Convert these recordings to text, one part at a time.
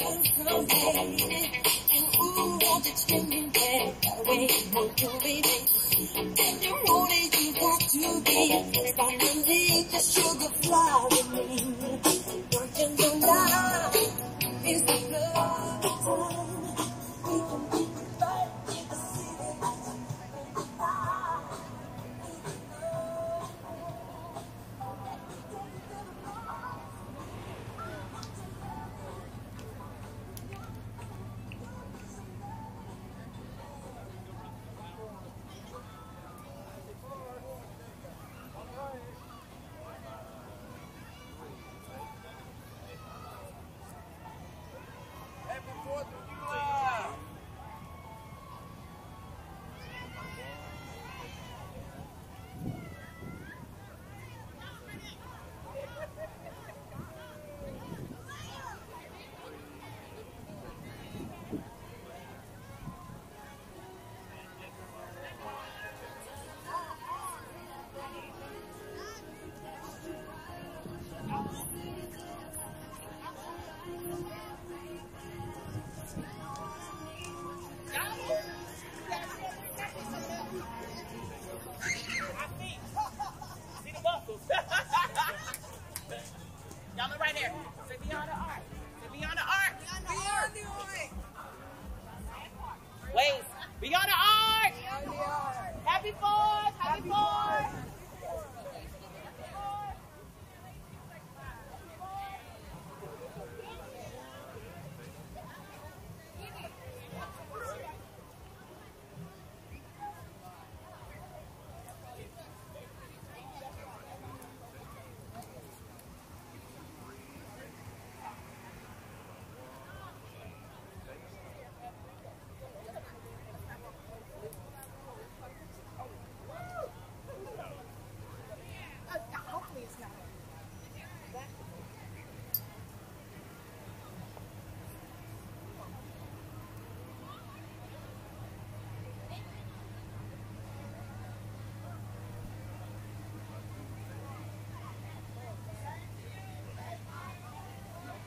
and you, baby? And the you want to be. The sugar flower.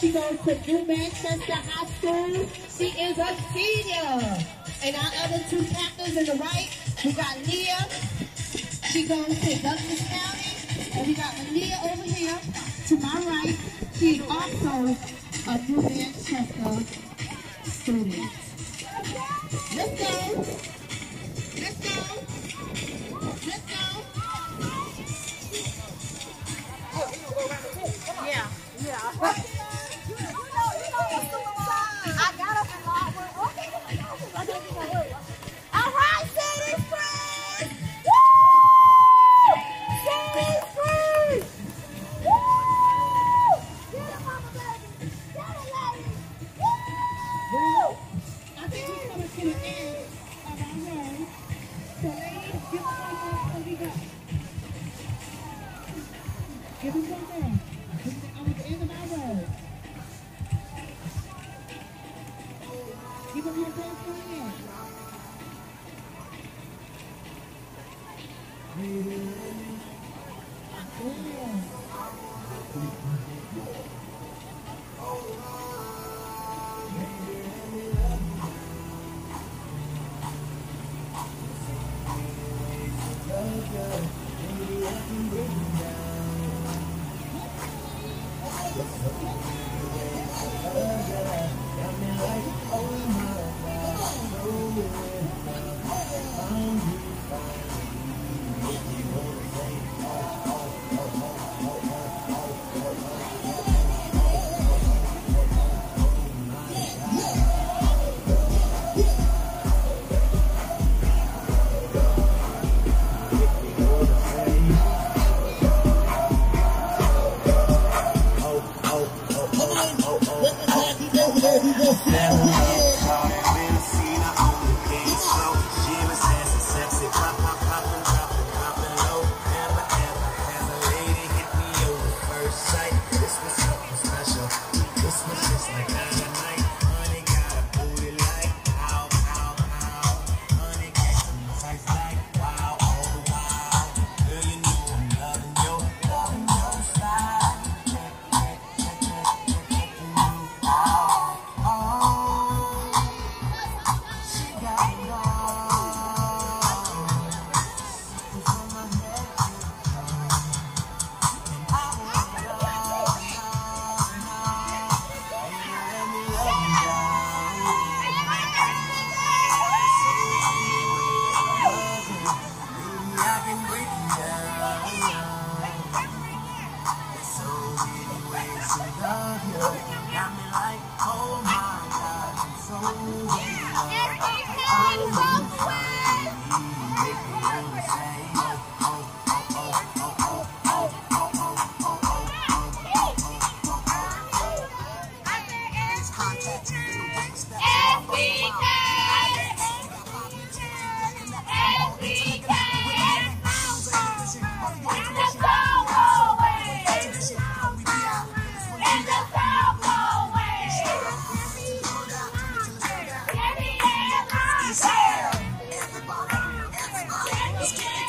She goes to New Manchester High School. She is a senior. And our other two captains in the right, we got Leah she goes to Douglas County, and we got Malia over here to my right. She's also a New Manchester student. Let's go. Let's go. Let's go. Yeah, yeah. Give Yeah.